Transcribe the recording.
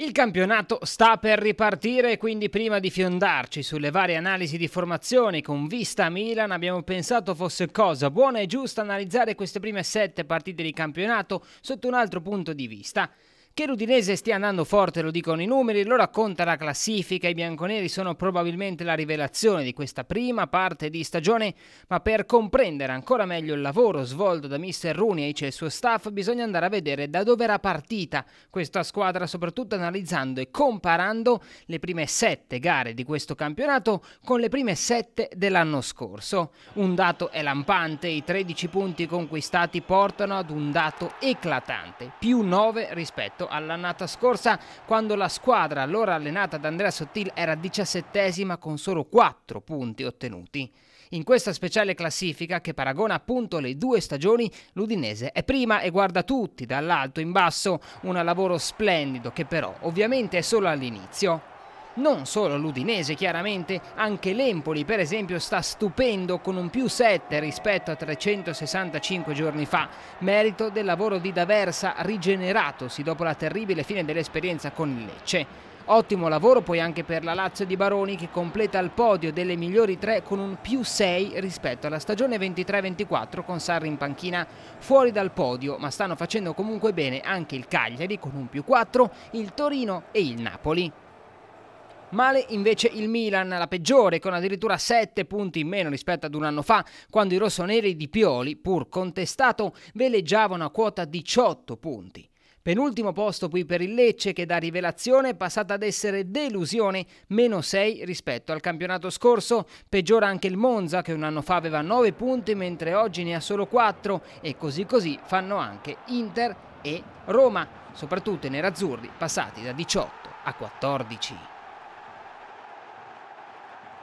Il campionato sta per ripartire, quindi prima di fiondarci sulle varie analisi di formazioni con vista a Milan, abbiamo pensato fosse cosa buona e giusta analizzare queste prime sette partite di campionato sotto un altro punto di vista. Che l'Udinese stia andando forte lo dicono i numeri, lo racconta la classifica, i bianconeri sono probabilmente la rivelazione di questa prima parte di stagione, ma per comprendere ancora meglio il lavoro svolto da Mr. Runic e il suo staff bisogna andare a vedere da dove era partita questa squadra, soprattutto analizzando e comparando le prime sette gare di questo campionato con le prime sette dell'anno scorso. Un dato è lampante, i 13 punti conquistati portano ad un dato eclatante, più 9 rispetto all'annata scorsa quando la squadra allora allenata da Andrea Sottil era diciassettesima con solo 4 punti ottenuti. In questa speciale classifica che paragona appunto le due stagioni, l'Udinese è prima e guarda tutti dall'alto in basso, un lavoro splendido che però ovviamente è solo all'inizio. Non solo l'Udinese, chiaramente, anche l'Empoli, per esempio, sta stupendo con un più 7 rispetto a 365 giorni fa, merito del lavoro di D'Aversa rigeneratosi dopo la terribile fine dell'esperienza con il Lecce. Ottimo lavoro poi anche per la Lazio di Baroni che completa il podio delle migliori tre con un più 6 rispetto alla stagione 23-24 con Sarri in panchina fuori dal podio, ma stanno facendo comunque bene anche il Cagliari con un più 4, il Torino e il Napoli. Male invece il Milan, la peggiore, con addirittura 7 punti in meno rispetto ad un anno fa, quando i rossoneri di Pioli, pur contestato, veleggiavano a quota 18 punti. Penultimo posto qui per il Lecce che da rivelazione è passata ad essere delusione, meno 6 rispetto al campionato scorso. Peggiora anche il Monza che un anno fa aveva 9 punti mentre oggi ne ha solo 4 e così così fanno anche Inter e Roma, soprattutto i nerazzurri passati da 18 a 14.